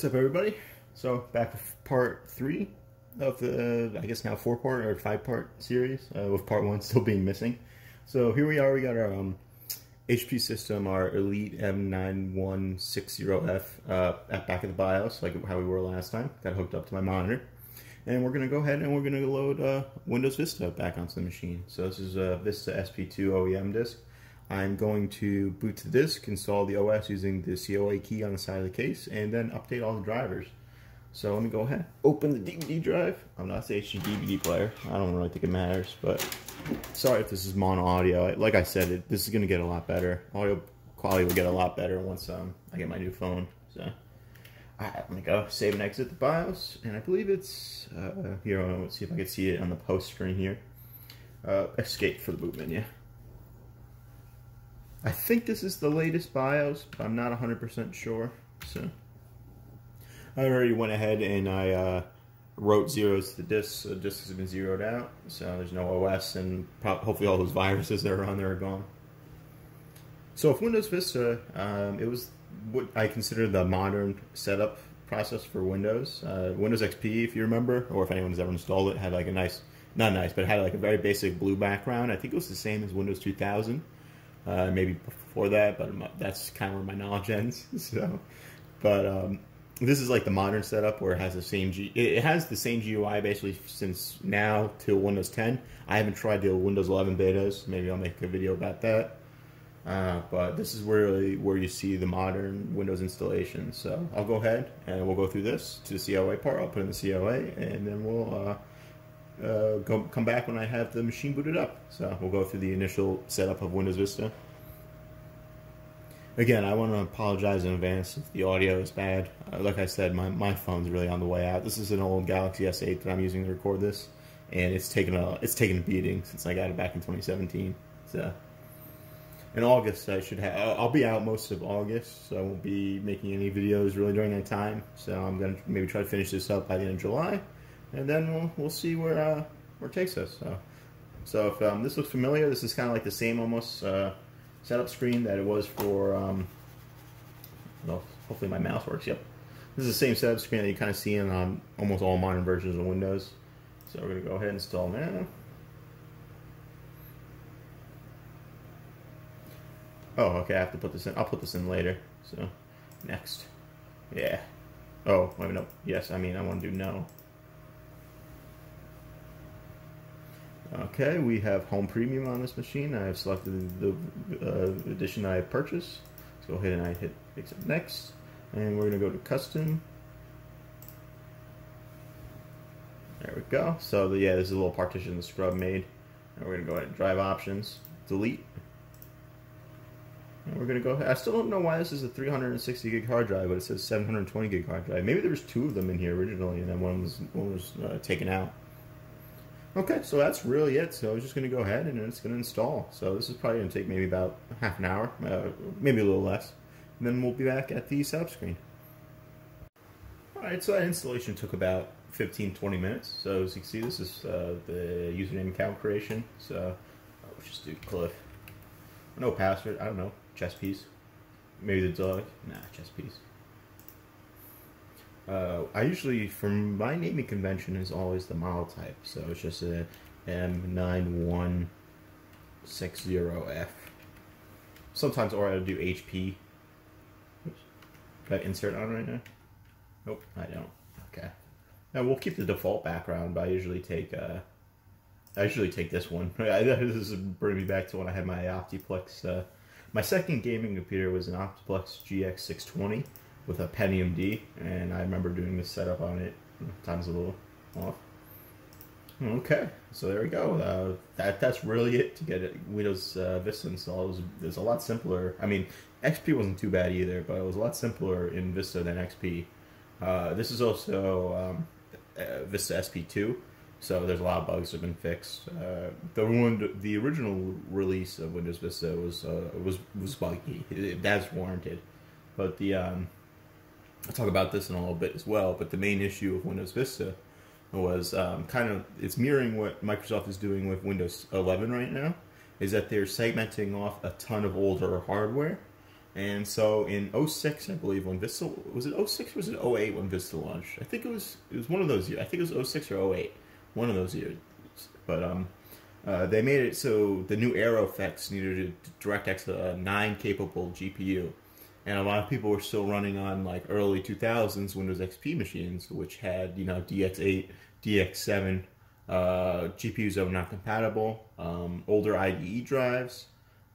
What's up, everybody? So back with part three of the, I guess now four part or five part series, uh, with part one still being missing. So here we are. We got our um, HP system, our Elite M9160F uh, at back of the BIOS, like how we were last time. Got hooked up to my monitor, and we're gonna go ahead and we're gonna load uh, Windows Vista back onto the machine. So this is a Vista SP2 OEM disk. I'm going to boot the disk, install the OS using the COA key on the side of the case, and then update all the drivers. So let me go ahead, open the DVD drive. I'm not saying it's the HD DVD player. I don't really think it matters, but sorry if this is mono audio. Like I said, it, this is going to get a lot better. Audio quality will get a lot better once um, I get my new phone. So, all right, let me go save and exit the BIOS, and I believe it's uh, here. Let's see if I can see it on the post screen here. Uh, escape for the boot menu. I think this is the latest BIOS, but I'm not 100% sure. So I already went ahead and I uh, wrote zeros to the disk. So the disk has been zeroed out, so there's no OS, and hopefully all those viruses that are on there are gone. So if Windows Vista, um, it was what I consider the modern setup process for Windows. Uh, Windows XP, if you remember, or if anyone's ever installed it, had like a nice, not nice, but had like a very basic blue background. I think it was the same as Windows 2000 uh, maybe before that, but that's kind of where my knowledge ends. So, but um, this is like the modern setup where it has the same G. It has the same GUI basically since now till Windows 10. I haven't tried the Windows 11 betas. Maybe I'll make a video about that. Uh, but this is really where you see the modern Windows installation. So I'll go ahead and we'll go through this to the COA part. I'll put in the COA and then we'll uh, uh, go, come back when I have the machine booted up. So we'll go through the initial setup of Windows Vista. Again, I want to apologize in advance if the audio is bad. Uh, like I said, my, my phone's really on the way out. This is an old Galaxy S8 that I'm using to record this, and it's taken a it's taken a beating since I got it back in 2017. So in August, I should have I'll be out most of August, so I won't be making any videos really during that time. So I'm gonna maybe try to finish this up by the end of July, and then we'll we'll see where uh, where it takes us. So so if um, this looks familiar, this is kind of like the same almost. Uh, setup screen that it was for, um, well, hopefully my mouse works, yep. This is the same setup screen that you kind of see in um, almost all modern versions of Windows. So we're to go ahead and install now. Oh, okay, I have to put this in. I'll put this in later. So, next. Yeah. Oh, wait, no. Yes, I mean, I want to do no. Okay, we have Home Premium on this machine. I have selected the uh, edition I have purchased. Let's go ahead and I hit Accept Next. And we're going to go to Custom. There we go. So, the, yeah, this is a little partition the scrub made. And we're going to go ahead and Drive Options, Delete. And we're going to go ahead. I still don't know why this is a 360 gig hard drive, but it says 720 gig hard drive. Maybe there was two of them in here originally, and then one was, one was uh, taken out. Okay, so that's really it. So I was just going to go ahead and it's going to install. So this is probably going to take maybe about half an hour, uh, maybe a little less. And then we'll be back at the setup screen. Alright, so that installation took about 15-20 minutes. So as you can see, this is uh, the username account creation. So let's just do Cliff. No password, I don't know, chess piece. Maybe the dog, nah, chess piece. Uh, I usually, for my naming convention, is always the model type. So it's just a M9160F. Sometimes, or I'll do HP. Oops. I insert on right now? Nope, I don't. Okay. Now we'll keep the default background, but I usually take, uh, I usually take this one. this is bringing me back to when I had my Optiplex. Uh, my second gaming computer was an Optiplex GX620 with a Pentium D, and I remember doing this setup on it. Time's a little off. Okay, so there we go. Uh, that that's really it to get it. Windows uh, Vista installed. It was, it was a lot simpler. I mean, XP wasn't too bad either, but it was a lot simpler in Vista than XP. Uh, this is also um, uh, Vista SP2, so there's a lot of bugs that have been fixed. Uh, the one, the original release of Windows Vista was uh, was was buggy. It, that's warranted, but the um, I'll talk about this in a little bit as well, but the main issue of Windows Vista was um, kind of it's mirroring what Microsoft is doing with Windows 11 right now. Is that they're segmenting off a ton of older hardware, And so in 06, I believe, when Vista was it 06 or was it 08 when Vista launched? I think it was it was one of those years. I think it was 06 or 08, one of those years. But um, uh, they made it so the new Aero effects needed a DirectX uh, 9 capable GPU, and a lot of people were still running on like early 2000s Windows XP machines, which had you know DX8, DX7 uh, GPUs that were not compatible, um, older IDE drives.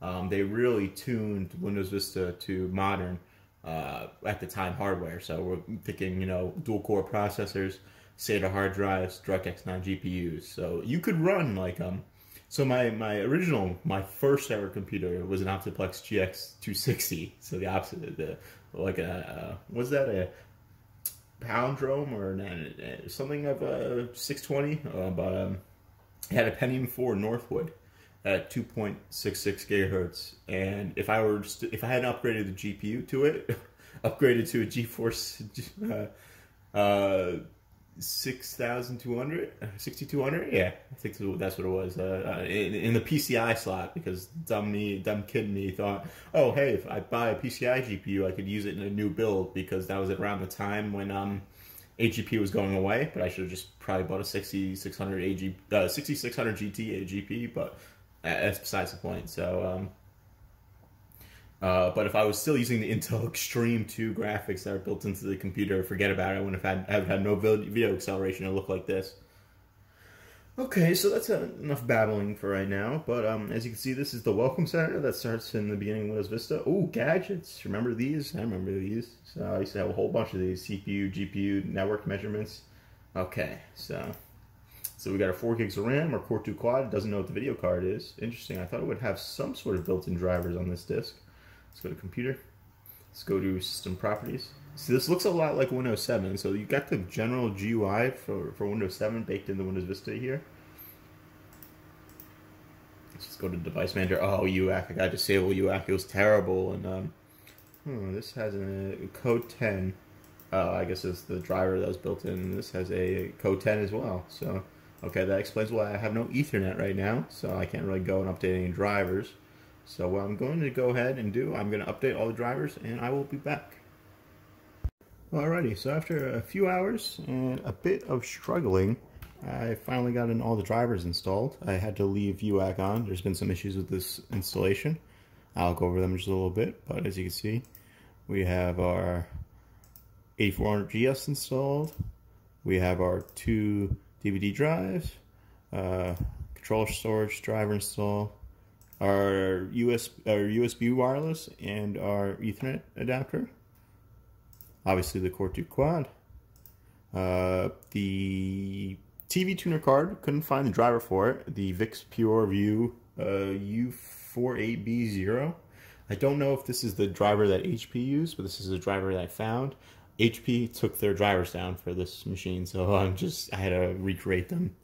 Um, they really tuned Windows Vista to modern uh, at the time hardware. So we're thinking, you know, dual core processors, SATA hard drives, DirectX 9 GPUs. So you could run like um. So my my original my first ever computer was an Optiplex GX 260. So the opposite the like a uh, was that a Palindrome or something of a 620, uh, but um, it had a Pentium 4 Northwood at 2.66 gigahertz, and if I were if I hadn't upgraded the GPU to it, upgraded to a GeForce uh, uh, 6200 6200 yeah i think that's what it was uh, uh, in, in, the pci slot because dumb me dumb kid me thought oh hey if i buy a pci gpu i could use it in a new build because that was around the time when um agp was going away but i should have just probably bought a 6600 AG, uh, 6600 gt agp but that's besides the point so um uh, but if I was still using the Intel Extreme 2 graphics that are built into the computer, forget about it. I wouldn't have had, have had no video acceleration to look like this. Okay, so that's enough babbling for right now. But um, as you can see, this is the Welcome Center that starts in the beginning of Windows Vista. Oh, gadgets. Remember these? I remember these. So I used to have a whole bunch of these. CPU, GPU, network measurements. Okay, so so we got our 4 gigs of RAM, our Core 2 Quad. It doesn't know what the video card is. Interesting. I thought it would have some sort of built-in drivers on this disk. Let's go to computer. Let's go to system properties. See, this looks a lot like Windows 7. So you got the general GUI for, for Windows 7 baked into Windows Vista here. Let's just go to device manager. Oh, UAC. I got to disable UAC. It was terrible. And um, hmm, this has a code 10. Uh, I guess it's the driver that was built in. This has a code 10 as well. So, okay, that explains why I have no Ethernet right now. So I can't really go and update any drivers. So what I'm going to go ahead and do, I'm going to update all the drivers and I will be back. Alrighty, so after a few hours and a bit of struggling, I finally got in all the drivers installed. I had to leave UAC on. There's been some issues with this installation. I'll go over them just a little bit, but as you can see, we have our 8400GS installed. We have our two DVD drives, uh, controller storage driver installed, our US our USB wireless and our Ethernet adapter. Obviously the Core 2 Quad. Uh, the TV tuner card, couldn't find the driver for it. The VIX Pure View uh, U48B0. I don't know if this is the driver that HP used, but this is the driver that I found. HP took their drivers down for this machine, so I'm just I had to recreate them.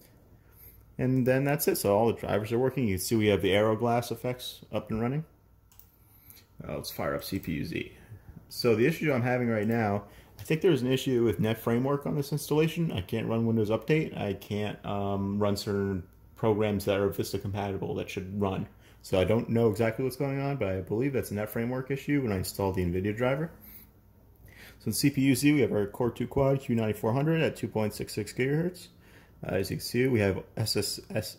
And then that's it. So all the drivers are working. You can see we have the Aero glass effects up and running. Let's fire up CPU-Z. So the issue I'm having right now, I think there's an issue with Net Framework on this installation. I can't run Windows Update. I can't um, run certain programs that are Vista compatible that should run. So I don't know exactly what's going on, but I believe that's a Net Framework issue when I install the NVIDIA driver. So in CPU-Z, we have our Core 2 Quad Q9400 at 2.66 gigahertz. Uh, as you can see, we have SSS,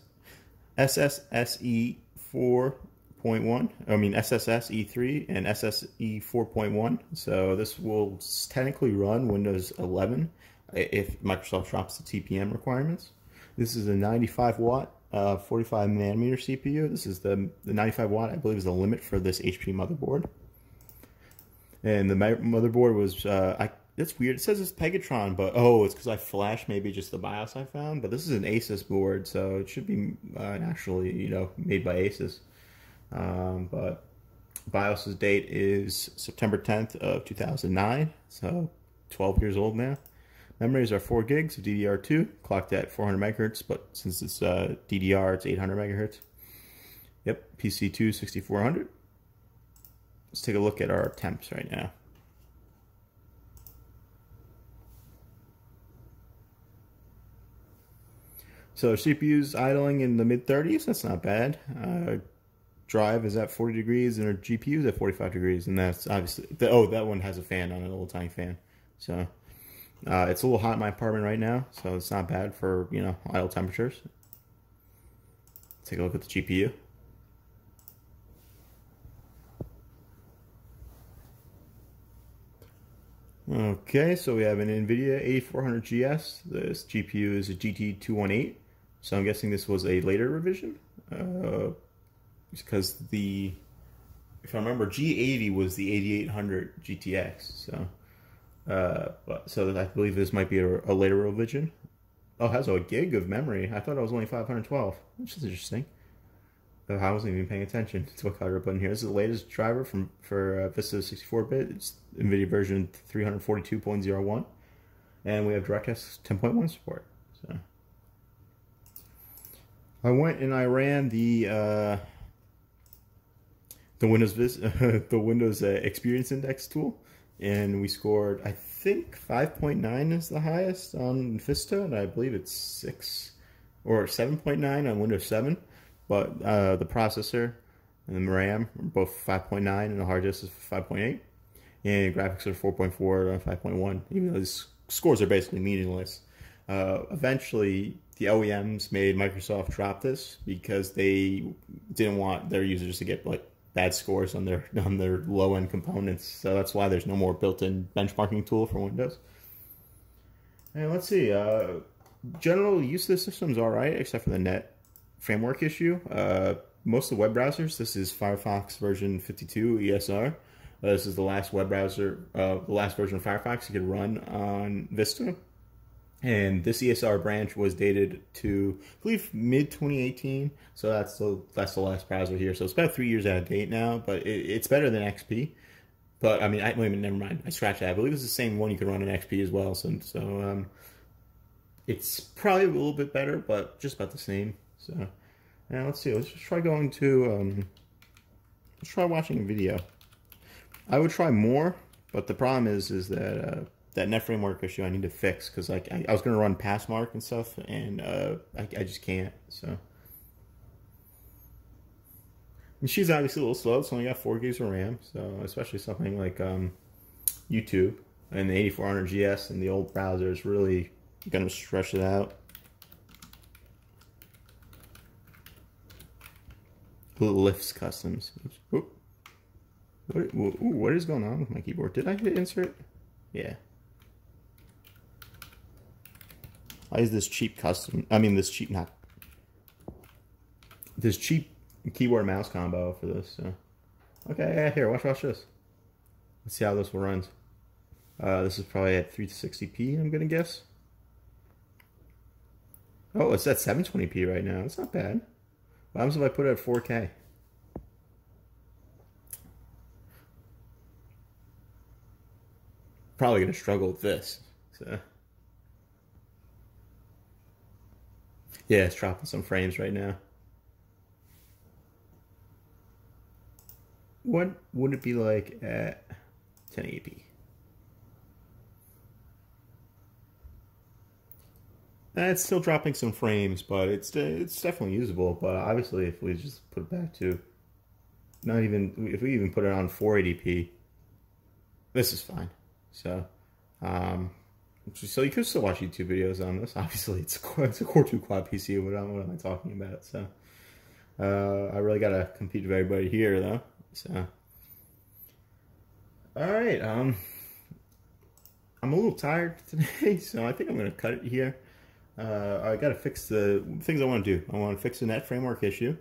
SSSE 4.1, I mean SSS E3 and SSE 4.1. So this will technically run Windows 11 if Microsoft drops the TPM requirements. This is a 95 watt, uh, 45 nanometer CPU. This is the, the 95 watt, I believe, is the limit for this HP motherboard. And the motherboard was, uh, I it's weird. It says it's Pegatron, but oh, it's because I flashed maybe just the BIOS I found. But this is an Asus board, so it should be uh, actually, you know, made by Asus. Um, but BIOS's date is September 10th of 2009, so 12 years old now. Memories are 4 gigs of DDR2, clocked at 400 megahertz, but since it's uh, DDR, it's 800 megahertz. Yep, PC2 6400. Let's take a look at our temps right now. So CPU's idling in the mid 30s. That's not bad. Uh, drive is at 40 degrees and our GPU is at 45 degrees, and that's obviously the, oh that one has a fan on it, a little tiny fan. So uh, it's a little hot in my apartment right now, so it's not bad for you know idle temperatures. Take a look at the GPU. Okay, so we have an NVIDIA 8400GS. This GPU is a GT218, so I'm guessing this was a later revision. Uh, because the, if I remember, G80 was the 8800 GTX. So, uh, but, so I believe this might be a, a later revision. Oh, has a gig of memory. I thought it was only 512, which is interesting. I wasn't even paying attention to what color I put in here. This is the latest driver from for uh, Vista 64-bit. It's NVIDIA version 342.01, and we have DirectX 10.1 support. So I went and I ran the uh, the Windows the Windows uh, Experience Index tool, and we scored I think 5.9 is the highest on Vista, and I believe it's six or 7.9 on Windows 7. But uh, the processor and the RAM are both 5.9, and the hard disk is 5.8, and graphics are 4.4 and 5.1. Even though these scores are basically meaningless. Uh, eventually, the OEMs made Microsoft drop this because they didn't want their users to get like bad scores on their on their low end components. So that's why there's no more built-in benchmarking tool for Windows. And let's see, uh, general use of the system is all right, except for the net framework issue. Uh, most of the web browsers, this is Firefox version 52 ESR. Uh, this is the last web browser, uh, the last version of Firefox you could run on Vista. And this ESR branch was dated to, I believe, mid 2018. So that's the that's the last browser here. So it's about three years out of date now, but it, it's better than XP. But I mean, I wait a minute, never mind. I scratched that. I believe it's the same one you can run in XP as well. So so um, it's probably a little bit better, but just about the same. So now let's see. Let's just try going to um, let's try watching a video. I would try more, but the problem is is that. Uh, that net framework issue I need to fix because like I, I, was gonna run Passmark and stuff and uh, I, I just can't so. And she's obviously a little slow it's only got four gigs of RAM so especially something like um, YouTube and the 8400 GS and the old browser is really gonna stretch it out. Cliff's Customs. Ooh. What, what is going on with my keyboard? Did I hit insert? Yeah Why is this cheap custom? I mean, this cheap, not this cheap keyboard mouse combo for this. So. Okay, yeah, here, watch, watch this. Let's see how this one runs. Uh, this is probably at 360p, I'm gonna guess. Oh, it's at 720p right now. It's not bad. What happens if I put it at 4K? Probably gonna struggle with this. So. Yeah, it's dropping some frames right now. What would it be like at 1080p? Uh, it's still dropping some frames, but it's it's definitely usable. But obviously, if we just put it back to not even if we even put it on 480p, this is fine. So, um, so you could still watch YouTube videos on this. Obviously, it's a, it's a Core 2 quad PC. What, what am I talking about? So uh, I really got to compete with everybody here, though. So all right. Um, I'm a little tired today, so I think I'm going to cut it here. Uh, I got to fix the things I want to do. I want to fix the net framework issue.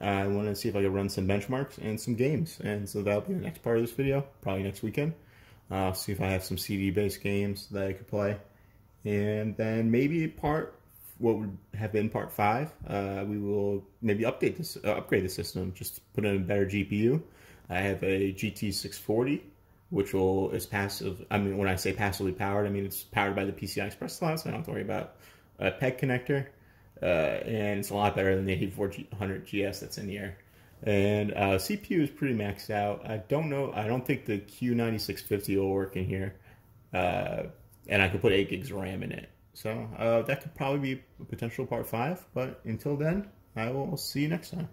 I want to see if I can run some benchmarks and some games. And so that'll be the next part of this video, probably next weekend. Uh, see if I have some CD-based games that I could play. And then maybe part, what would have been part five, uh, we will maybe update this, uh, upgrade the system, just put in a better GPU. I have a GT640, which will is passive. I mean, when I say passively powered, I mean it's powered by the PCI Express slot, so I don't have to worry about a PEG connector. Uh, and it's a lot better than the 8400 GS that's in here. And uh, CPU is pretty maxed out. I don't know. I don't think the Q9650 will work in here. Uh, and I could put 8 gigs of RAM in it. So uh, that could probably be a potential part 5. But until then, I will see you next time.